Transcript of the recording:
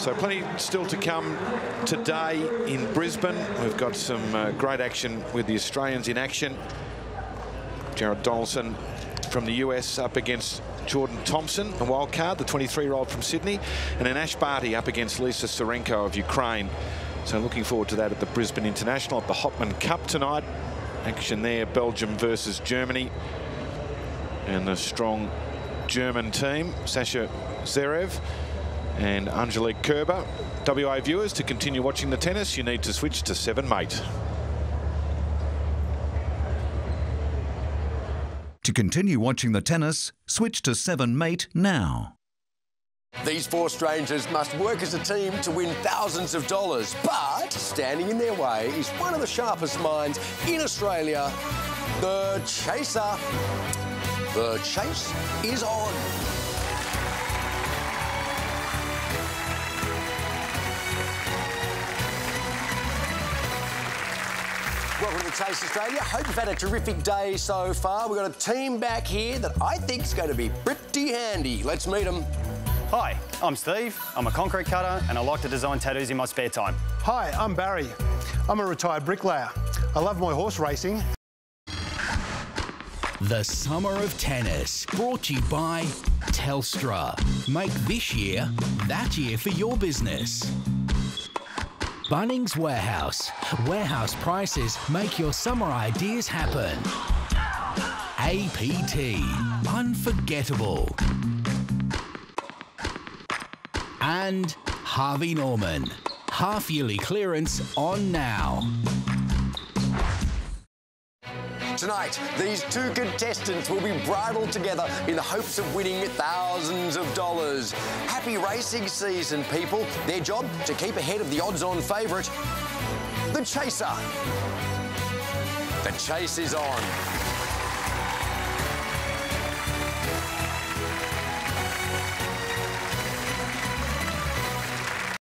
So plenty still to come today in Brisbane. We've got some uh, great action with the Australians in action. Jared Donaldson from the US up against Jordan Thompson, a wild card, the 23-year-old from Sydney, and then Ash Barty up against Lesia Tsurenko of Ukraine. So looking forward to that at the Brisbane International at the Hopman Cup tonight. Action there, Belgium versus Germany. And the strong German team, Sasha Zverev and Angelique Kerber. WA viewers, to continue watching the tennis, you need to switch to 7 Mate. To continue watching the tennis, switch to 7 Mate now. These four strangers must work as a team to win thousands of dollars, but standing in their way is one of the sharpest minds in Australia, the Chaser. The chase is on. Welcome to the Chase Australia. Hope you've had a terrific day so far. We've got a team back here that I think is going to be pretty handy. Let's meet them. Hi, I'm Steve. I'm a concrete cutter and I like to design tattoos in my spare time. Hi, I'm Barry. I'm a retired bricklayer. I love my horse racing. The Summer of Tennis, brought to you by Telstra. Make this year that year for your business. Bunnings Warehouse. Warehouse prices make your summer ideas happen. APT. Unforgettable. And Harvey Norman. Half yearly clearance on now. Tonight, these two contestants will be bridled together in the hopes of winning thousands of dollars. Happy racing season, people. Their job, to keep ahead of the odds-on favourite, the Chaser. The chase is on.